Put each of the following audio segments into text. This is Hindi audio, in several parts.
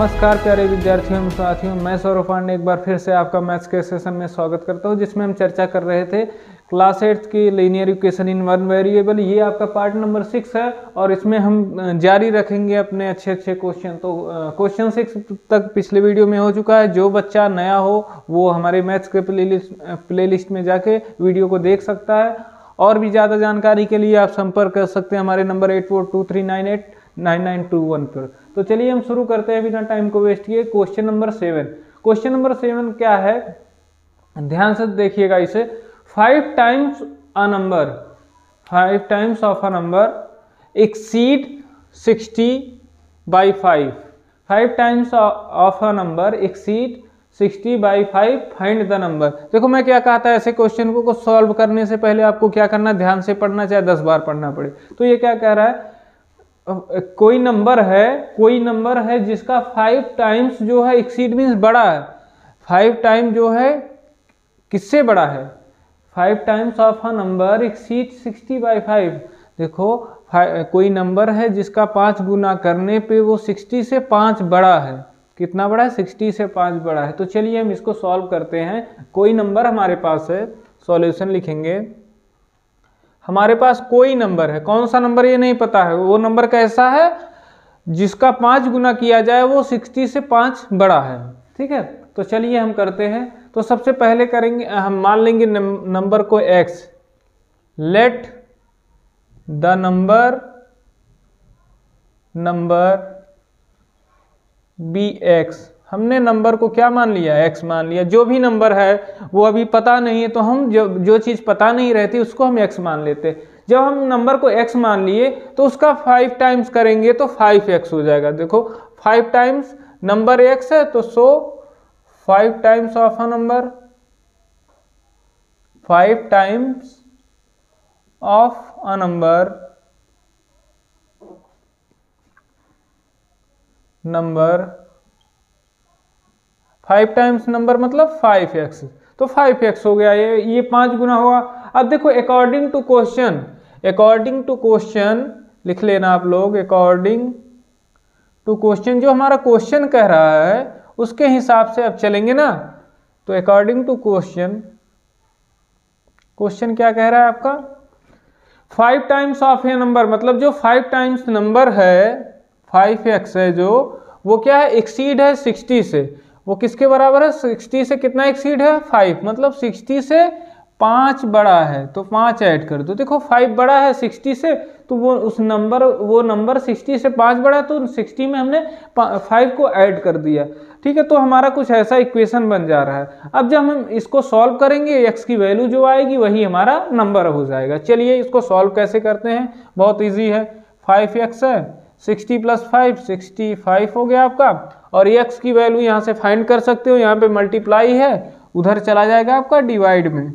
नमस्कार प्यारे विद्यार्थियों साथियों, मैं सौरभ पांडे एक बार फिर से आपका मैथ्स के सेशन में स्वागत करता हूँ, जिसमें हम चर्चा कर रहे थे क्लास एट्थ की linear equation in one variable ये आपका पार्ट नंबर सिक्स है और इसमें हम जारी रखेंगे अपने अच्छे अच्छे क्वेश्चन तो क्वेश्चन सिक्स तक पिछले वीडियो में हो चुका है। जो बच्चा नया हो, वो हमारे मैथ्स के प्ले लिस्ट में जाके वीडियो को देख सकता है। और भी ज़्यादा जानकारी के लिए आप संपर्क कर सकते हैं हमारे number eight four two three nine eight nine nine two one पर। तो चलिए हम शुरू करते हैं बिना टाइम को वेस्ट किए question number seven question number seven क्या है? ध्यान से देखिएगा इसे। Five times a number five times of a number exceed sixty by five five times of a number exceed sixty by five find the number देखो मैं क्या कहा था ऐसे क्वेश्चन को सॉल्व करने से पहले आपको क्या करना ध्यान से पढ़ना, चाहे दस बार पढ़ना पड़े। तो ये क्या कह रहा है? कोई नंबर है, कोई नंबर है जिसका फाइव टाइम्स जो है एक्सीड मीन्स बड़ा है। फाइव टाइम जो है किससे बड़ा है? Five times of a number exceed sixty by five देखो कोई नंबर है जिसका पाँच गुना करने पे वो सिक्सटी से पाँच बड़ा है। कितना बड़ा है? सिक्सटी से पाँच बड़ा है। तो चलिए हम इसको सॉल्व करते हैं। कोई नंबर हमारे पास है सॉल्यूशन लिखेंगे। हमारे पास कोई नंबर है। कौन सा नंबर ये नहीं पता है। वो नंबर कैसा है? जिसका पाँच गुना किया जाए, वो सिक्सटी से पाँच बड़ा है। ठीक है? तो चलिए हम करते हैं। तो सबसे पहले करेंगे, हम मान लेंगे नंबर को x let the number number be x हमने नंबर को क्या मान लिया? X मान लिया। जो भी नंबर है, वो अभी पता नहीं है तो हम जो जो चीज़ पता नहीं रहती, उसको हम x मान लेते जब हम नंबर को x मान लिए तो उसका फाइव टाइम्स करेंगे तो फाइव एक्स हो जाएगा। देखो फाइव टाइम्स नंबर x है तो so five times of a number five times of a number number five times number मतलब फाइव एक्स तो फाइव एक्स हो गया, ये ये पाँच गुना होगा अब देखो according to question according to question लिख लेना आप लोग अकॉर्डिंग टू क्वेश्चन जो हमारा क्वेश्चन कह रहा है, उसके हिसाब से अब चलेंगे ना। तो अकॉर्डिंग टू क्वेश्चन क्वेश्चन क्या कह रहा है आपका? Five times of a number मतलब जो फाइव टाइम्स नंबर है फाइव एक्स है जो, वो क्या है? एक्सीड है सिक्सटी से। वो किसके बराबर है? सिक्सटी से कितना एक्सीड है? फाइव मतलब सिक्सटी से पाँच बड़ा है तो पाँच ऐड कर दो। देखो फाइव बड़ा है सिक्सटी से तो वो उस नंबर वो नंबर सिक्सटी से पाँच बड़ा है तो सिक्सटी में हमने फाइव को ऐड कर दिया। ठीक है तो हमारा कुछ ऐसा इक्वेशन बन जा रहा है। अब जब हम इसको सॉल्व करेंगे एक्स की वैल्यू जो आएगी, वही हमारा नंबर हो जाएगा। चलिए, इसको सॉल्व कैसे करते हैं? बहुत ईजी है। फाइव एक्स है sixty plus five sixty five हो गया आपका। और एक्स की वैल्यू यहाँ से फाइंड कर सकते हो, यहाँ पे मल्टीप्लाई है, उधर चला जाएगा आपका डिवाइड में।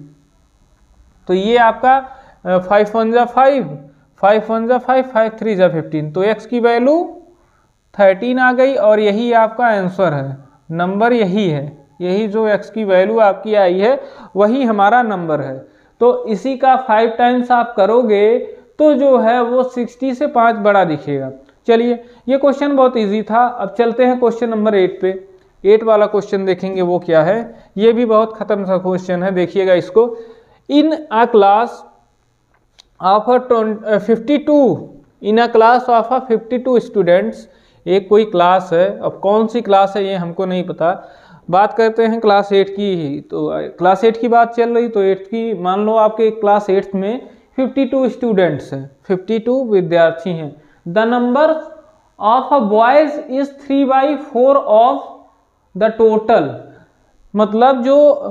तो ये आपका फाइव वन जा फाइव फाइव वन जा फाइव फाइव थ्री जा फिफ्टीन तो एक्स की वैल्यू थर्टीन आ गई और यही आपका आंसर है। नंबर यही है। यही जो एक्स की वैल्यू आपकी आई है, वही हमारा नंबर है। तो इसी का फाइव टाइम्स आप करोगे तो जो है वो सिक्सटी से पाँच बड़ा दिखेगा। चलिए, ये क्वेश्चन बहुत इजी था। अब चलते हैं क्वेश्चन नंबर एट पे। एट वाला क्वेश्चन देखेंगे, वो क्या है? ये भी बहुत खत्म सा क्वेश्चन है, देखिएगा इसको। In a class of a fifty two in a class of a fifty two students एक कोई क्लास है। अब कौन सी क्लास है, ये हमको नहीं पता। बात करते हैं क्लास एट की ही। तो क्लास एट की बात चल रही तो एट की, मान लो आपके क्लास एट्थ में 52 स्टूडेंट्स हैं। 52 विद्यार्थी हैं। The number of a boys is three by four of the total मतलब जो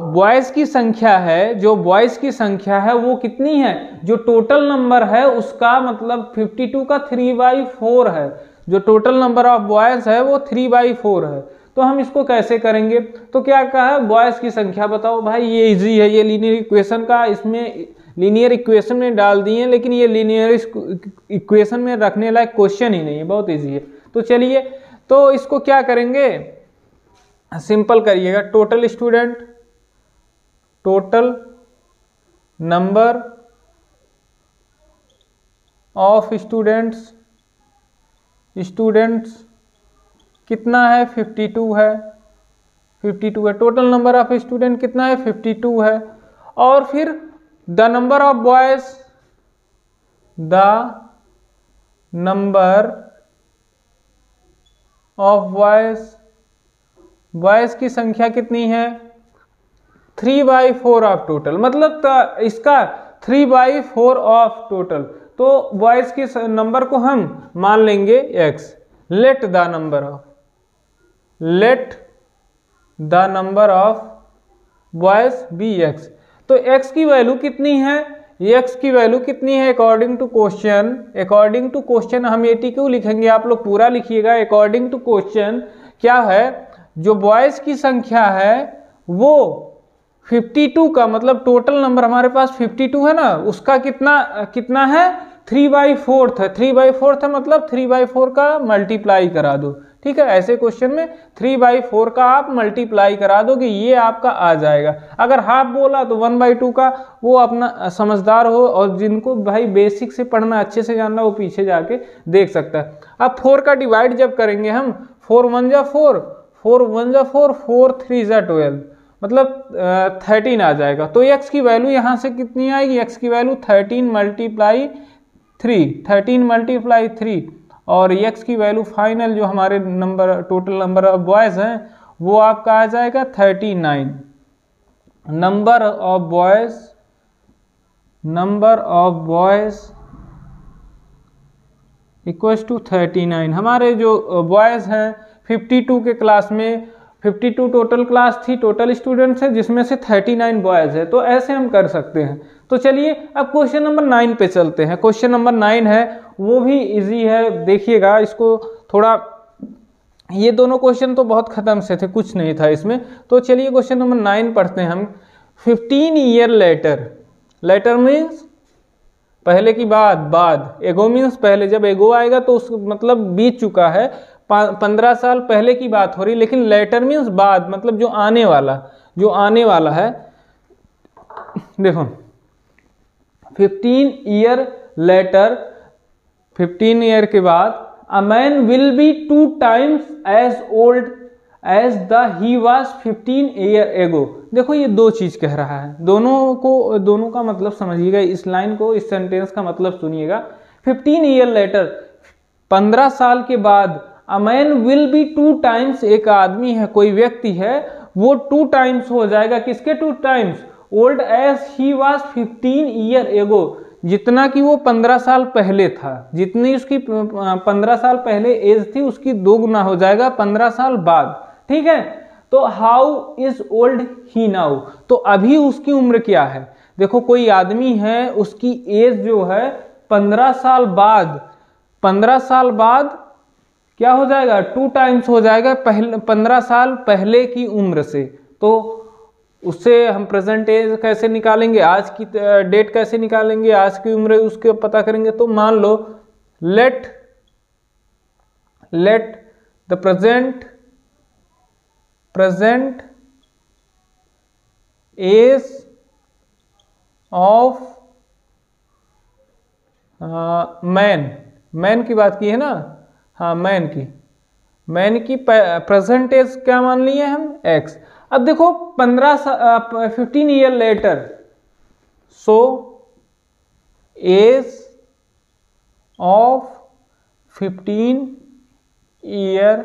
बॉयज़ की संख्या है, जो बॉयज़ की संख्या है, वो कितनी है? जो टोटल नंबर है, उसका मतलब 52 का थ्री बाई फोर है। जो टोटल नंबर ऑफ़ बॉयज़ है, वो थ्री बाई फोर है। तो हम इसको कैसे करेंगे? तो क्या कहा? है बॉयज़ की संख्या बताओ। भाई, ये इजी है, ये लीनियर इक्वेशन का, इसमें लीनियर इक्वेशन में डाल दिए लेकिन ये लीनियर इक्वेशन में रखने लायक क्वेश्चन ही नहीं है, बहुत इजी है। तो चलिए तो इसको क्या करेंगे? सिंपल करिएगा। Total student total number of students students कितना है? 52 है। 52 है। टोटल नंबर ऑफ़ स्टूडेंट कितना है? 52 है। और फिर the number of boys the number of boys boys की संख्या कितनी है? Three by four of total मतलब इसका three by four of total तो बॉयज़ की नंबर को हम मान लेंगे x let the number of let the number of boys be x तो एक्स की वैल्यू कितनी है? एक्स की वैल्यू कितनी है according to question according to question हम एटी क्यों लिखेंगे? आप लोग पूरा लिखिएगा। अकॉर्डिंग टू क्वेश्चन क्या है? जो बॉयज़ की संख्या है, वो 52 का मतलब टोटल नंबर हमारे पास 52 है ना? उसका कितना कितना है? थ्री बाई फोर्थ है थ्री बाई फोर्थ है मतलब थ्री बाई फोर का मल्टीप्लाई करा दो। ठीक है, ऐसे क्वेश्चन में थ्री बाई फोर का आप मल्टीप्लाई करा दोगे, ये आपका आ जाएगा। अगर हाफ़ बोला तो वन बाई टू का वो अपना समझदार हो और जिनको भाई बेसिक से पढ़ना, अच्छे से जानना, वो पीछे जाके देख सकता है। अब फोर का डिवाइड जब करेंगे हम फोर वन जा फोर फोर वन जा फोर फोर थ्री जा ट्वेल्व मतलब थर्टीन आ जाएगा। तो एक्स की वैल्यू यहाँ से कितनी आएगी? एक्स की value thirteen multiply three thirteen multiply three और एक्स की वैल्यू फाइनल जो हमारे number total number of boys हैं, वो आपका आ जाएगा thirty nine number of boys number of boys equals to thirty nine हमारे जो बॉयज़ हैं फिफ्टी टू के क्लास में 52 टोटल क्लास थी टोटल स्टूडेंट्स है, जिसमें से 39 बॉयज़ है। तो ऐसे हम कर सकते हैं। तो चलिए अब क्वेश्चन नंबर नाइन पे चलते हैं। क्वेश्चन नंबर नाइन है, वो भी इजी है, देखिएगा इसको थोड़ा, ये दोनों क्वेश्चन तो बहुत ख़त्म से थे, कुछ नहीं था इसमें। तो चलिए क्वेश्चन नंबर नाइन पढ़ते हैं हम। Fifteen year later later means पहले की बात, बाद। एगो मीन्स पहले, जब एगो आएगा तो उस मतलब बीत चुका है। पंद्रह साल पहले की बात हो रही, लेकिन लेटर मीन्स बाद मतलब जो आने वाला, जो आने वाला है। देखो fifteen year later fifteen year के बाद a man will be two times age old age the he was fifteen year ago देखो ये दो चीज़ कह रहा है। दोनों को, दोनों का मतलब समझिएगा, इस लाइन को, इस सेंटेंस का मतलब सुनिएगा। फिफ्टीन ईयर लेटर पंद्रह साल के बाद a man will be two times एक आदमी है, कोई व्यक्ति है, वो टू टाइम्स हो जाएगा। किसके two times old age he was fifteen year ago जितना कि वो पंद्रह साल पहले था। जितनी उसकी पंद्रह साल पहले एज थी, उसकी दो गुना हो जाएगा पंद्रह साल बाद। ठीक है? तो how is old he now तो अभी उसकी उम्र क्या है? देखो, कोई आदमी है, उसकी एज जो है, पंद्रह साल बाद। पंद्रह साल बाद क्या हो जाएगा? टू टाइम्स हो जाएगा पहले, पंद्रह साल पहले की उम्र से। तो उससे हम प्रेजेंट एज कैसे निकालेंगे? आज की डेट कैसे निकालेंगे? आज की उम्र उसके पता करेंगे। तो मान लो let let the present present age of man man की बात की है ना? हाँ मैन की. मैन की प्रेजेंट एज क्या मान लिए हम? एक्स अब देखो, पंद्रह fifteen year later so age of fifteen year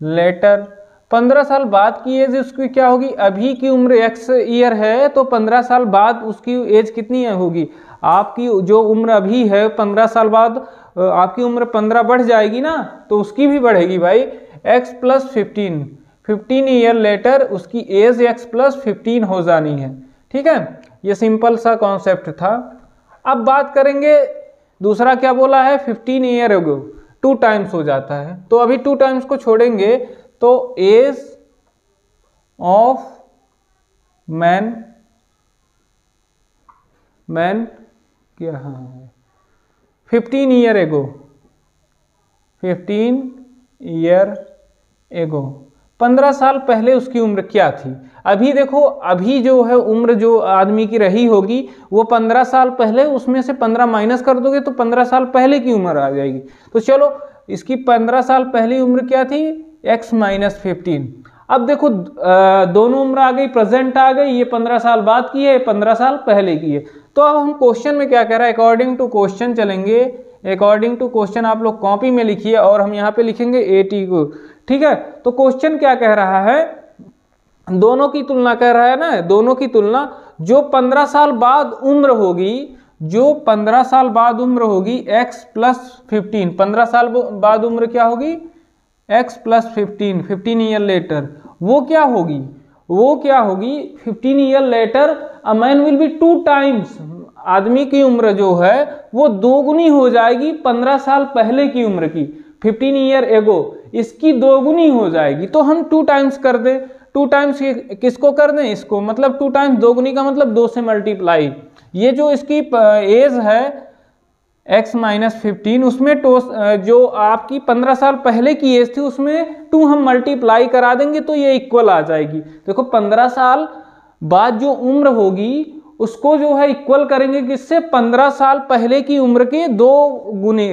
later पंद्रह साल बाद की एज उसकी क्या होगी? अभी की उम्र एक्स ईयर है तो पंद्रह साल बाद उसकी एज कितनी होगी? आपकी जो उम्र अभी है, पंद्रह साल बाद आपकी उम्र पंद्रह बढ़ जाएगी ना तो उसकी भी बढ़ेगी भाई। X plus fifteen fifteen year later, उसकी एज एक्स प्लस फिफ्टीन हो जानी है। ठीक है? ये सिंपल सा कॉन्सेप्ट था। अब बात करेंगे, दूसरा क्या बोला है? Fifteen year ago two times हो जाता है। तो अभी टू टाइम्स को छोड़ेंगे तो एज ऑफ़ मैन मैन क्या हाँ? Fifteen year ago fifteen year ago पंद्रह साल पहले उसकी उम्र क्या थी? अभी देखो, अभी जो है उम्र जो आदमी की रही होगी, वो पंद्रह साल पहले उसमें से पंद्रह माइनस कर दोगे तो पंद्रह साल पहले की उम्र आ जाएगी। तो चलो, इसकी पंद्रह साल पहली उम्र क्या थी? एक्स माइनस फिफ्टीन अब देखो दोनों उम्र आ गई प्रेजेंट आ गई, ये पंद्रह साल बाद की है पंद्रह साल पहले की है। तो अब हम क्वेश्चन में क्या कह रहा है? अकॉर्डिंग टू क्वेश्चन चलेंगे। अकॉर्डिंग टू क्वेश्चन आप लोग कॉपी में लिखिए और हम यहाँ पे लिखेंगे ए टी को। ठीक है? तो क्वेश्चन क्या कह रहा है? दोनों की तुलना कह रहा है ना? दोनों की तुलना, जो पंद्रह साल बाद उम्र होगी, जो पंद्रह साल बाद उम्र होगी एक्स प्लस फिफ्टीन पंद्रह साल बाद उम्र क्या होगी? X plus fifteen fifteen year later वो क्या होगी? वो क्या होगी? Fifteen year later a man will be two times आदमी की उम्र जो है, वो दोगुनी हो जाएगी पंद्रह साल पहले की उम्र की। फिफ्टीन ईयर एगो इसकी दोगुनी हो जाएगी। तो हम टू टाइम्स कर दें। टू टाइम्स किसको कर दें? इसको। मतलब टू टाइम्स दोगुनी का मतलब दो से मल्टीप्लाई ये जो इसकी एज है एक्स माइनस फिफ्टीन उसमें टो जो आपकी पंद्रह साल पहले की एज थी, उसमें टू हम मल्टीप्लाई करा देंगे तो ये इक्वल आ जाएगी। देखो, पंद्रह साल बाद जो उम्र होगी, उसको जो है इक्वल करेंगे किससे? पंद्रह साल पहले की उम्र के दो गुने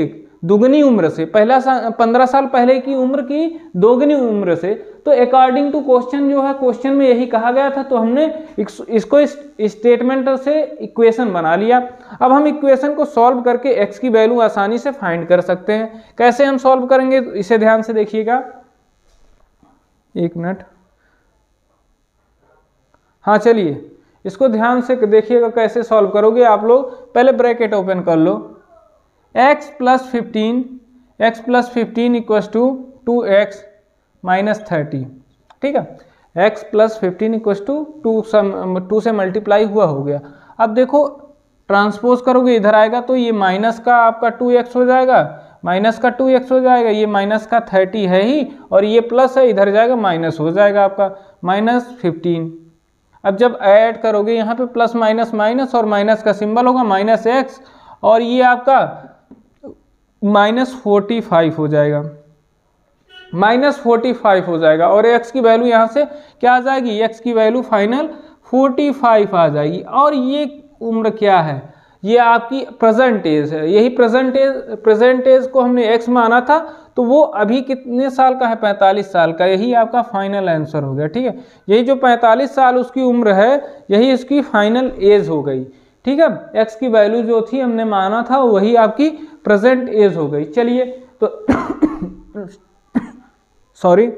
दुगनी उम्र से पहला सा, पंद्रह साल पहले की उम्र की दोगुनी उम्र से तो अकॉर्डिंग टू क्वेश्चन जो है क्वेश्चन में यही कहा गया था तो हमने इसको स्टेटमेंट इस से इक्वेशन बना लिया। अब हम इक्वेशन को सॉल्व करके एक्स की वैल्यू आसानी से फाइंड कर सकते हैं। कैसे हम सॉल्व करेंगे इसे ध्यान से देखिएगा। एक मिनट। हाँ चलिए इसको ध्यान से देखिएगा कैसे सॉल्व करोगे आप लोग। पहले ब्रैकेट ओपन कर लो। X plus fifteen x plus fifteen equals to two x minus thirty ठीक है? X plus fifteen equals to two two से मल्टीप्लाई हुआ हो गया। अब देखो ट्रांसपोज करोगे, इधर आएगा तो ये माइनस का आपका टू एक्स हो जाएगा। माइनस का टू एक्स हो जाएगा, ये माइनस का थर्टी है ही, और ये प्लस है, इधर जाएगा माइनस हो जाएगा आपका। माइनस फिफ्टीन अब जब ऐड करोगे, यहाँ पे प्लस माइनस माइनस और माइनस का सिंबल होगा माइनस एक्स और ये आपका माइनस फोर्टी फाइव हो जाएगा। माइनस फोर्टी फाइव हो जाएगा और एक्स की वैल्यू यहाँ से क्या आ जाएगी? एक्स की वैल्यू फाइनल फोर्टी फाइव आ जाएगी। और ये उम्र क्या है? ये आपकी प्रेजेंट एज है। यही प्रेजेंट एज प्रेजेंट एज को हमने एक्स माना था तो वो अभी कितने साल का है? पैंतालीस साल का। यही आपका फाइनल आंसर हो गया, ठीक है? यही जो पैंतालीस साल उसकी उम्र है, यही इसकी फाइनल एज हो गई। ठीक है एक्स की वैल्यू जो थी हमने माना था, वही आपकी प्रेजेंट एज हो गई। चलिए तो सॉरी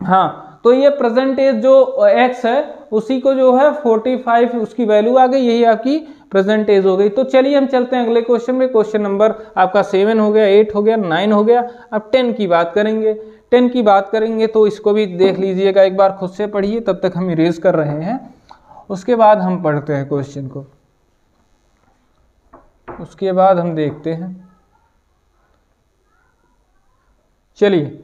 हाँ तो ये प्रेजेंट एज जो एक्स है, उसी को जो है 45 उसकी वैल्यू आ गई, यही आपकी प्रेजेंट एज हो गई। तो चलिए, हम चलते हैं अगले क्वेश्चन में क्वेश्चन नंबर आपका सेवन हो गया एट हो गया नाइन हो गया। अब टेन की बात करेंगे। टेन की बात करेंगे तो इसको भी देख लीजिएगा, एक बार खुद से पढ़िए, तब तक हम इरेज कर रहे हैं। उसके बाद हम पढ़ते हैं क्वेश्चन को। उसके बाद हम देखते हैं। चलिए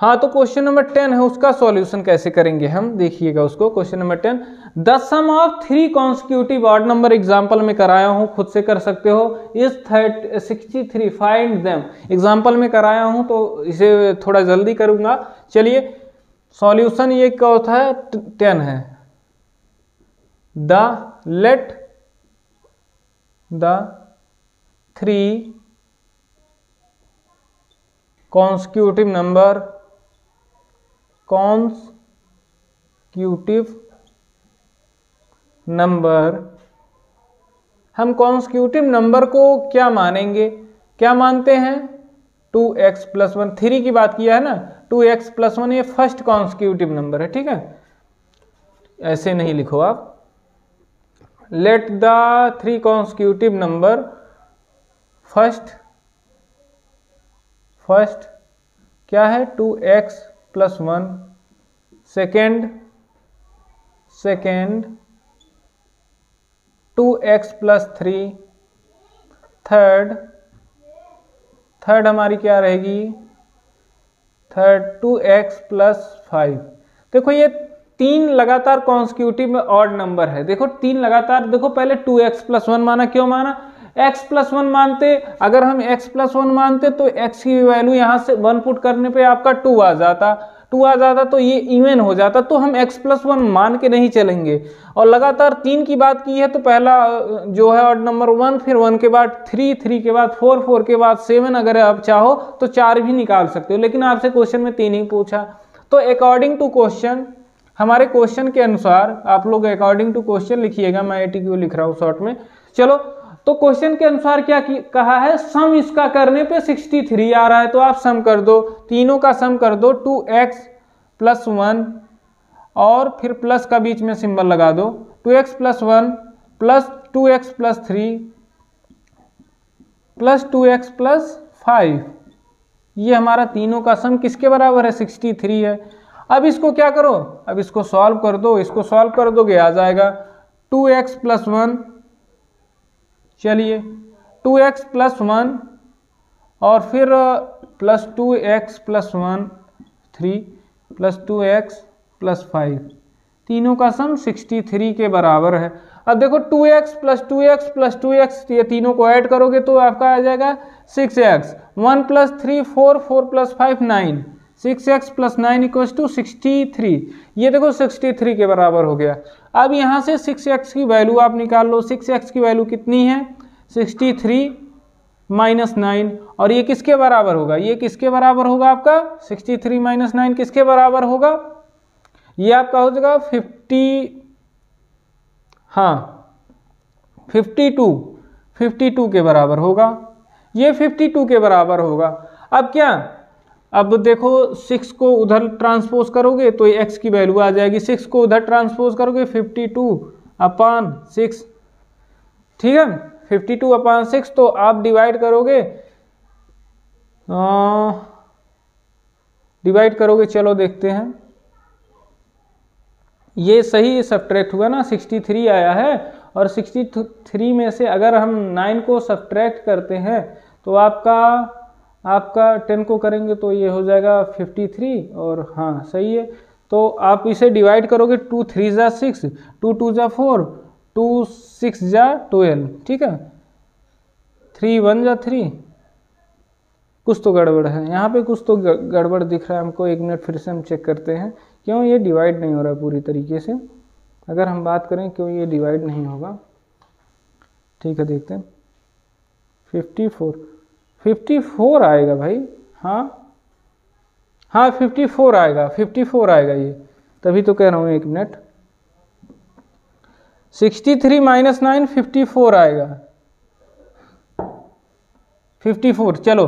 हाँ तो क्वेश्चन नंबर टेन है, उसका सॉल्यूशन कैसे करेंगे हम? देखिएगा उसको। Question number ten the sum of three constitutive odd number example में कराया हूँ, खुद से कर सकते हो? Is थर्ट sixty three find them example में कराया हूँ तो इसे थोड़ा जल्दी करूँगा। चलिए सॉल्यूशन ये क्या होता है टेन है। The let the three constitutive number consecutive number हम कॉन्स्क्यूटिव नंबर को क्या मानेंगे? क्या मानते हैं? Two x plus one, three की बात किया है ना? टू एक्स प्लस वन ये फ़र्स्ट कॉन्स्क्यूटिव नंबर है, ठीक है? ऐसे नहीं लिखो आप। Let the three consecutive number first first क्या है? Two x plus one second second two x plus three third third हमारी क्या रहेगी? Third two x plus five देखो ये तीन लगातार कॉन्स्टिट्यूटिव में ऑड नंबर है। देखो, तीन लगातार, देखो, पहले टू एक्स प्लस वन माना, क्यों माना? x प्लस वन मानते, अगर हम x प्लस वन मानते तो x की वैल्यू यहाँ से वन पुट करने पे आपका टू आ जाता। टू आ जाता तो ये इवन हो जाता तो हम x प्लस वन मान के नहीं चलेंगे। और लगातार तीन की बात की है तो पहला जो है ऑड नंबर वन फिर वन के बाद थ्री थ्री के बाद फोर फोर के बाद सेवन अगर आप चाहो तो चार भी निकाल सकते हो। लेकिन आपसे क्वेश्चन में तीन ही पूछा। तो अकॉर्डिंग टू क्वेश्चन हमारे क्वेश्चन के अनुसार आप लोग अकॉर्डिंग टू क्वेश्चन लिखिएगा, मैं आई ए लिख रहा हूँ शॉर्ट में। चलो तो क्वेश्चन के अनुसार क्या कहा है सम इसका करने पे 63 आ रहा है तो आप सम कर दो। तीनों का सम कर दो 2x एक्स प्लस वन और फिर प्लस का बीच में सिंबल लगा दो। 2x x plus one plus two x plus three plus two x plus five ये हमारा तीनों का सम किसके बराबर है? 63 है। अब इसको क्या करो? अब इसको सॉल्व कर दो, इसको सॉल्व कर दोगे, आ जाएगा 2x एक्स प्लस वन चलिए टू एक्स प्लस वन और फिर plus two x plus one three plus two x plus five तीनों का सम सिक्सटी थ्री के बराबर है। अब देखो two x plus two x plus two x ये तीनों को ऐड करोगे तो आपका आ जाएगा six x one plus three four four plus five nine six x plus nine equals to sixty three. ये देखो सिक्सटी थ्री के बराबर हो गया। अब यहाँ से सिक्स एक्स की वैल्यू आप निकाल लो। सिक्स एक्स की वैल्यू कितनी है? Sixty three minus nine. और ये किसके बराबर होगा? ये किसके बराबर होगा आपका? सिक्सटी थ्री माइनस नाइन किसके बराबर होगा? ये आपका हो जाएगा फिफ्टी हाँ फिफ्टी टू। फिफ्टी टू के बराबर होगा। ये फिफ्टी टू के बराबर होगा। अब क्या? अब देखो सिक्स को उधर ट्रांसपोज करोगे तो ये एक्स की वैल्यू आ जाएगी। सिक्स को उधर ट्रांसपोज करोगे फिफ्टी टू अपान सिक्स ठीक है? फिफ्टी टू अपान सिक्स तो आप डिवाइड करोगे डिवाइड करोगे। चलो देखते हैं। ये सही सब्ट्रैक्ट हुआ ना सिक्सटी थ्री आया है और सिक्सटी थ्री में से अगर हम नाइन को सब्ट्रैक्ट करते हैं तो आपका आपका टेन को करेंगे तो ये हो जाएगा फिफ्टी थ्री और हाँ सही है। तो आप इसे डिवाइड करोगे टू थ्री ज़ा सिक्स टू टू ज़ा फोर टू सिक्स जा ट्वेल्व ठीक है? थ्री वन जा थ्री कुछ तो गड़बड़ है। यहाँ पे कुछ तो गड़बड़ दिख रहा है हमको। एक मिनट फिर से हम चेक करते हैं। क्यों ये डिवाइड नहीं हो रहा पूरी तरीके से? अगर हम बात करें, क्यों ये डिवाइड नहीं होगा? ठीक है, देखते हैं। फिफ्टी फोर फिफ्टी फोर आएगा भाई। हाँ। हाँ फिफ्टी फोर आएगा फिफ्टी फोर आएगा ये। तभी तो कह रहा हूँ एक minute sixty three minus nine fifty four आएगा। फिफ्टी फोर चलो,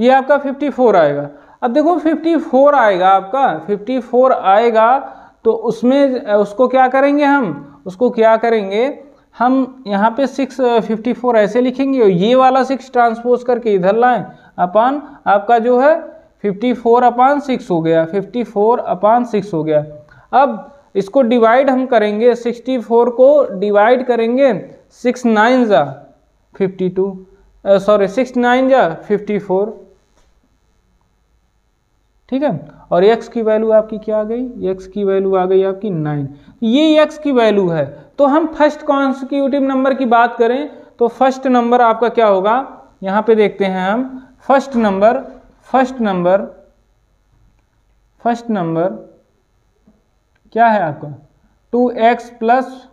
ये आपका फिफ्टी फोर आएगा। अब देखो फिफ्टी फोर आएगा आपका फिफ्टी फोर आएगा तो उसमें, उसको क्या करेंगे हम? उसको क्या करेंगे? हम यहाँ पे सिक्स फिफ्टी फोर ऐसे लिखेंगे और ये वाला सिक्स ट्रांसपोज करके इधर लाएँ। अपान आपका जो है फिफ्टी फोर अपान सिक्स हो गया फिफ्टी फोर अपान सिक्स हो गया। अब इसको डिवाइड हम करेंगे सिक्सटी फोर को डिवाइड करेंगे सिक्स नाइन ज़ा fifty two sorry six nine जा फिफ्टी फोर ठीक है? और x की वैल्यू आपकी क्या आ गई? x की वैल्यू आ गई आपकी नाइन ये x की वैल्यू है। तो हम फ़र्स्ट कॉन्सिक्यूटिव नंबर की बात करें तो फ़र्स्ट नंबर आपका क्या होगा? यहाँ पे देखते हैं हम। First number first number first number क्या है आपका? टू एक्स प्लस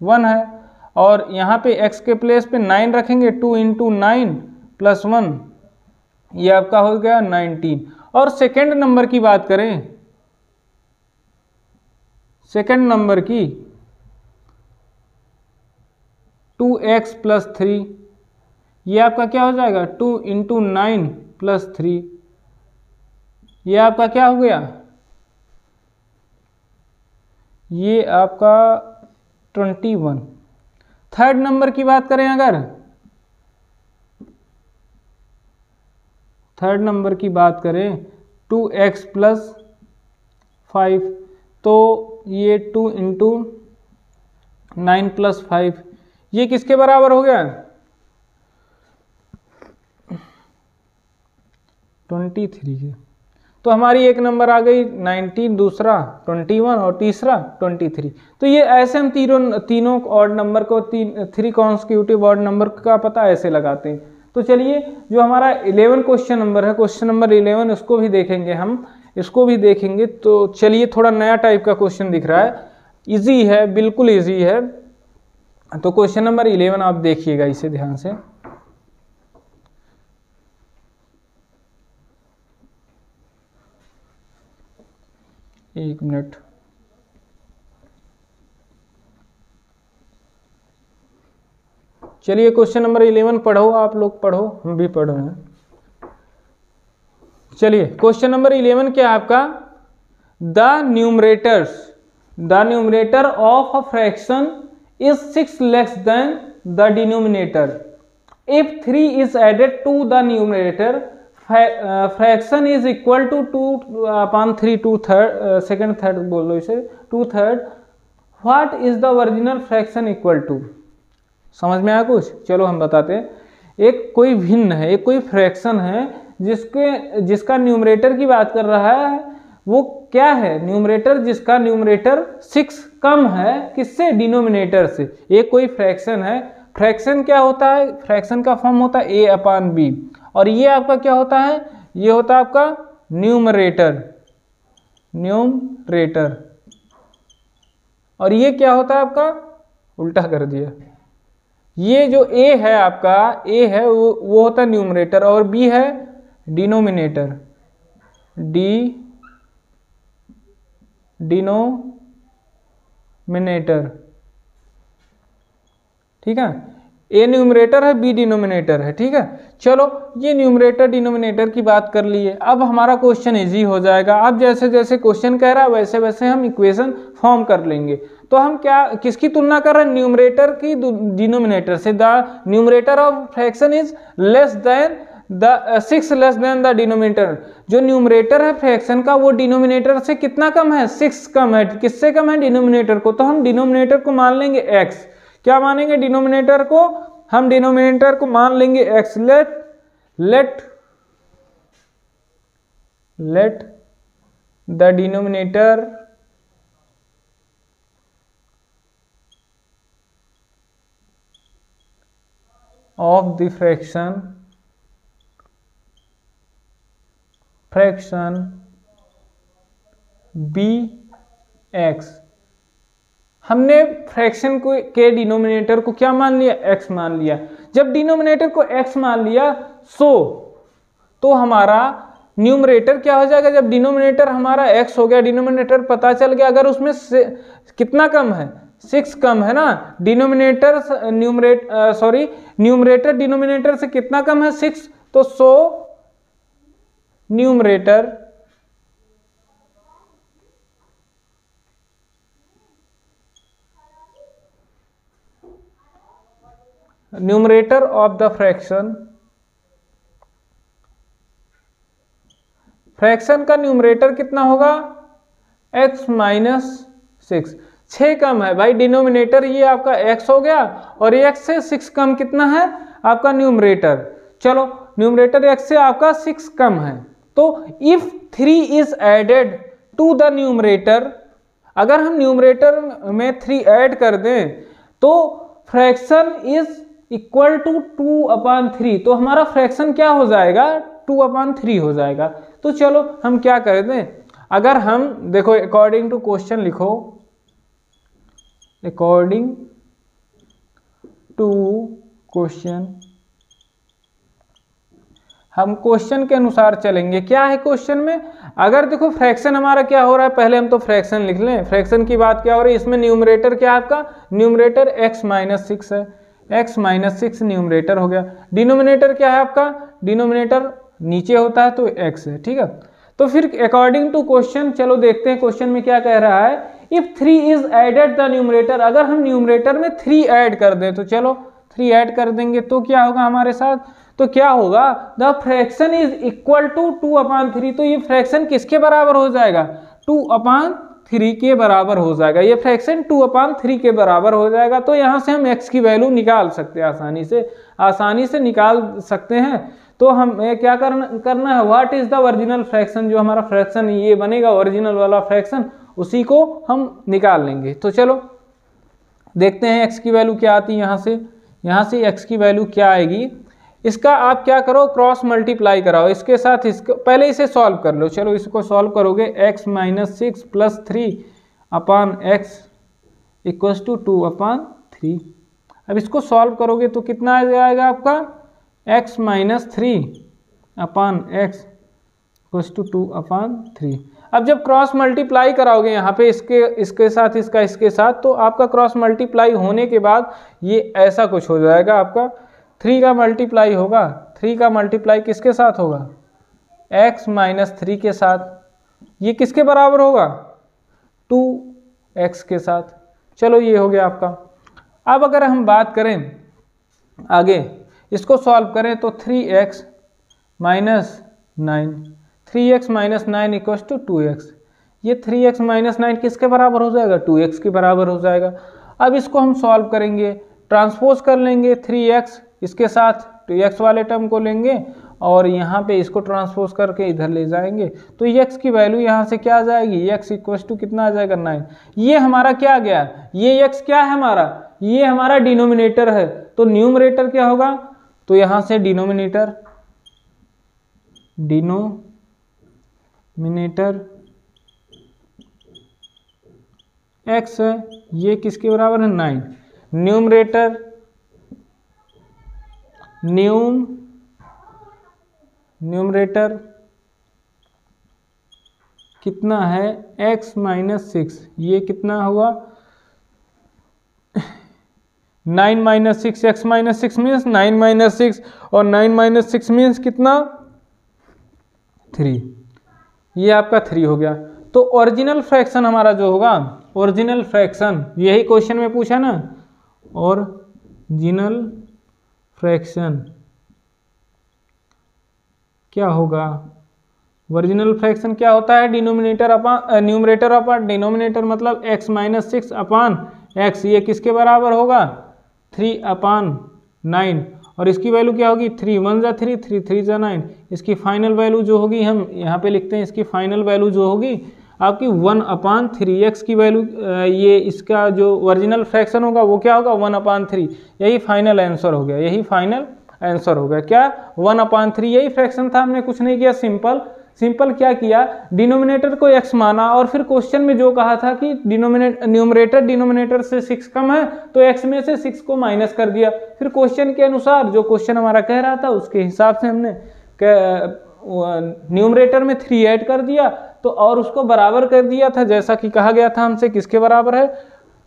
वन है। और यहाँ पे x के प्लेस पे नाइन रखेंगे two into nine plus one ये आपका हो गया नाइनटीन और सेकेंड नंबर की बात करें, सेकेंड नंबर की टू एक्स प्लस थ्री, ये आपका क्या हो जाएगा? Two into nine plus three, ये आपका क्या हो गया? ये आपका ट्वेंटी वन। थर्ड नंबर की बात करें अगर थर्ड नंबर की बात करें, टू एक्स प्लस फाइव तो ये two into nine plus five, ये किसके बराबर हो गया? ट्वेंटी थ्री के। तो हमारी एक नंबर आ गई 19 दूसरा 21 और तीसरा 23 तो ये ऐसे हम तीनों तीनों ऑड नंबर को, तीन थ्री कॉन्सिक्यूटिव ऑड नंबर का पता ऐसे लगाते हैं। तो चलिए, जो हमारा 11 क्वेश्चन नंबर है, क्वेश्चन नंबर 11 उसको भी देखेंगे हम, इसको भी देखेंगे। तो चलिए, थोड़ा नया टाइप का क्वेश्चन दिख रहा है। इजी है, बिल्कुल इजी है। तो क्वेश्चन नंबर इलेवन आप देखिएगा इसे ध्यान से। एक मिनट। चलिए क्वेश्चन नंबर इलेवन पढ़ो, आप लोग पढ़ो, हम भी पढ़ रहे हैं। चलिए क्वेश्चन नंबर इलेवन क्या है आपका? The numerators the numerator of a fraction is six less than the denominator if three is added to the numerator fraction is equal to two upon three two third second third बोल लो इसे two third what is the original fraction equal to समझ में आया कुछ? चलो हम बताते हैं। एक कोई भिन्न है, एक कोई फ्रैक्शन है, जिसके, जिसका न्यूमरेटर की बात कर रहा है, वो क्या है? न्यूमरेटर जिसका न्यूमरेटर सिक्स कम है, किससे? डिनोमिनेटर से। एक कोई फ्रैक्शन है। फ्रैक्शन क्या होता है? फ्रैक्शन का फॉर्म होता है ए अपान बी और ये आपका क्या होता है? ये होता है आपका न्यूमरेटर न्यूमरेटर और ये क्या होता है आपका? उल्टा कर दिया। ये जो ए है आपका ए है वो, वो होता है न्यूमरेटर और बी है डिनोमिनेटर डी डिनोमिनेटर ठीक है? ए न्यूमरेटर है बी डिनोमिनेटर है ठीक है? चलो ये न्यूमरेटर डिनोमिनेटर की बात कर लिए अब हमारा क्वेश्चन इजी हो जाएगा। अब जैसे जैसे क्वेश्चन कह रहा है वैसे वैसे हम इक्वेशन फॉर्म कर लेंगे। तो हम क्या, किसकी तुलना कर रहे हैं? न्यूमरेटर की डिनोमिनेटर से। The numerator of fraction is less than the six less than the denominator जो न्यूमरेटर है फ्रैक्शन का, वो डिनोमिनेटर से कितना कम है? सिक्स कम है। किससे कम है? डिनोमिनेटर को। तो हम डिनोमिनेटर को मान लेंगे एक्स क्या मानेंगे डिनोमिनेटर को? हम डिनोमिनेटर को मान लेंगे x let let let the denominator of the fraction fraction b x. हमने फ्रैक्शन को, के डिनोमिनेटर को क्या मान लिया? X मान लिया। जब डिनोमिनेटर को x मान लिया सो तो हमारा न्यूमरेटर क्या हो जाएगा? जब डिनोमिनेटर हमारा x हो गया डिनोमिनेटर पता चल गया, अगर उसमें से कितना कम है सिक्स कम है ना? Denominator numerate sorry numerator denominator से कितना कम है सिक्स? तो so numerator numerator of the fraction fraction का न्यूमरेटर कितना होगा? x minus six. छ कम है। भाई, डिनोमिनेटर ये आपका एक्स हो गया और x से सिक्स कम कितना है? आपका न्यूमरेटर चलो न्यूमरेटर x से आपका सिक्स कम है। तो if three is added to the numerator अगर हम न्यूमरेटर में थ्री ऐड कर दें तो fraction is equal to two upon three तो हमारा फ्रैक्शन क्या हो जाएगा? टू अपान थ्री हो जाएगा। तो चलो, हम क्या कर दें? अगर हम, देखो अकॉर्डिंग टू क्वेश्चन लिखो। अकॉर्डिंग टू क्वेश्चन हम क्वेश्चन के अनुसार चलेंगे। क्या है क्वेश्चन में? अगर देखो फ्रैक्शन हमारा क्या हो रहा है? पहले हम तो फ्रैक्शन लिख लें। फ्रैक्शन की बात क्या हो रही है? इसमें न्यूमरेटर क्या है आपका? न्यूमरेटर x माइनस सिक्स है। x माइनस सिक्स न्यूमरेटर हो गया। डिनोमिनेटर क्या है आपका? डिनोमिनेटर नीचे होता है तो x है। ठीक है? तो फिर अकॉर्डिंग टू क्वेश्चन चलो देखते हैं क्वेश्चन में क्या कह रहा है। If three is added the numerator अगर हम न्यूमरेटर में थ्री ऐड कर दें तो चलो थ्री ऐड कर देंगे तो क्या होगा हमारे साथ? तो क्या होगा? The fraction is equal to two upon three तो ये फ्रैक्शन किसके बराबर हो जाएगा? टू अपान थ्री के बराबर हो जाएगा। ये फ्रैक्शन टू अपान थ्री के बराबर हो जाएगा तो यहाँ से हम एक्स की वैल्यू निकाल सकते हैं आसानी से। आसानी से निकाल सकते हैं। तो हम क्या करना करना है? What is the original fraction जो हमारा फ्रैक्शन ये बनेगा ओरिजिनल वाला फ्रैक्शन उसी को हम निकाल लेंगे। तो चलो, देखते हैं एक्स की वैल्यू क्या आती है यहाँ से। यहाँ से एक्स की वैल्यू क्या आएगी? इसका आप क्या करो क्रॉस मल्टीप्लाई कराओ। इसके साथ इसको, पहले इसे सॉल्व कर लो। चलो, इसको सॉल्व करोगे x minus six plus three upon x equals to two upon three अब इसको सॉल्व करोगे तो कितना आ जाएगा आपका? X minus three upon x equals to two upon three अब जब क्रॉस मल्टीप्लाई कराओगे यहाँ पे इसके इसके साथ, इसका, इसके साथ तो आपका क्रॉस मल्टीप्लाई होने के बाद ये ऐसा कुछ हो जाएगा आपका। थ्री का मल्टीप्लाई होगा। थ्री का मल्टीप्लाई किसके साथ होगा? एक्स माइनस थ्री के साथ। ये किसके बराबर होगा? टू एक्स के साथ। चलो ये हो गया आपका। अब अगर हम बात करें आगे, इसको सॉल्व करें तो three x minus nine three x minus nine equals to two x. ये थ्री एक्स माइनस नाइन किसके बराबर हो जाएगा? टू एक्स के बराबर हो जाएगा। अब इसको हम सॉल्व करेंगे, ट्रांसपोज कर लेंगे थ्री एक्स, इसके साथ टू एक्स वाले टर्म को लेंगे और यहाँ पे इसको ट्रांसपोज करके इधर ले जाएँगे। तो एक्स की वैल्यू यहाँ से क्या आ जाएगी? एक्स इक्वस टू कितना आ जाएगा? नाइन। ये हमारा क्या गया? ये एक्स क्या है हमारा? ये हमारा डिनोमिनेटर है। तो न्यूमरेटर क्या होगा? तो यहाँ से डिनोमिनेटर, डिनो मिनेटर एक्स ये किसके बराबर है? नाइन। न्यूमरेटर, न्यूम, न्यूमरेटर कितना है? x minus six. ये कितना हुआ? Nine minus six, x minus six means nine minus six. और नाइन माइनस सिक्स मीन्स कितना? थ्री। ये आपका थ्री हो गया। तो ओरिजिनल फ्रैक्शन हमारा जो होगा ओरिजिनल फ्रैक्शन यही क्वेश्चन में पूछा ना? ओरिजिनल फ्रैक्शन क्या होगा? ओरिजिनल फ्रैक्शन क्या होता है? Denominator upon numerator upon denominator मतलब x minus six upon x ये किसके बराबर होगा? थ्री अपान नाइन और इसकी वैल्यू क्या होगी? थ्री वन ज़ा थ्री थ्री थ्री ज़ा नाइन इसकी फाइनल वैल्यू जो होगी, हम यहाँ पे लिखते हैं, इसकी फाइनल वैल्यू जो होगी, आपकी वन अपान थ्री एक्स की वैल्यू ये इसका जो ओरिजिनल फ्रैक्शन होगा, वो क्या होगा? वन अपान थ्री यही फाइनल आंसर हो गया, यही फाइनल आंसर हो गया. क्या? वन अपान थ्री यही फ्रैक्शन था, हमने कुछ नहीं किया सिंपल सिंपल क्या किया? डिनोमिनेटर को एक्स माना और फिर क्वेश्चन में जो कहा था कि डिनोमिनेट न्यूमरेटर डिनोमिनेटर से सिक्स कम है तो एक्स में से सिक्स को माइनस कर दिया। फिर क्वेश्चन के अनुसार जो क्वेश्चन हमारा कह रहा था, उसके हिसाब से हमने न्यूमरेटर में थ्री ऐड कर दिया तो और उसको बराबर कर दिया था, जैसा कि कहा गया था हमसे किसके बराबर है?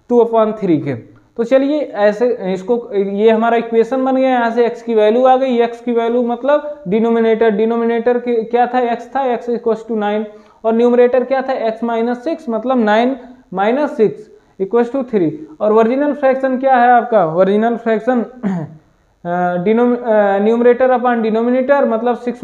टू अपॉन थ्री के। तो चलिए, ऐसे इसको, ये हमारा इक्वेशन बन गया, यहाँ से x की वैल्यू आ गई। x की वैल्यू मतलब डिनोमिनेटर डिनोमिनेटर क्या था? x था, x इक्व टू नाइन और न्यूमरेटर क्या था? x माइनस सिक्स मतलब nine minus six equal to three और ओरिजिनल फ्रैक्शन क्या है आपका? Original fraction numerator upon denominator मतलब six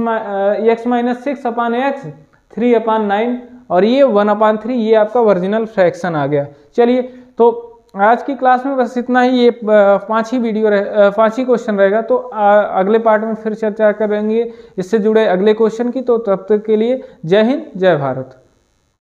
x minus six upon x three upon nine और ये वन अपान थ्री ये आपका ओरिजिनल फ्रैक्शन आ गया। चलिए तो आज की क्लास में बस इतना ही ये पाँच ही वीडियो रहे पाँच ही क्वेश्चन रहेगा तो आ, अगले पार्ट में फिर चर्चा करेंगे। इससे जुड़े अगले क्वेश्चन की तो तब तक के लिए जय हिंद जय भारत।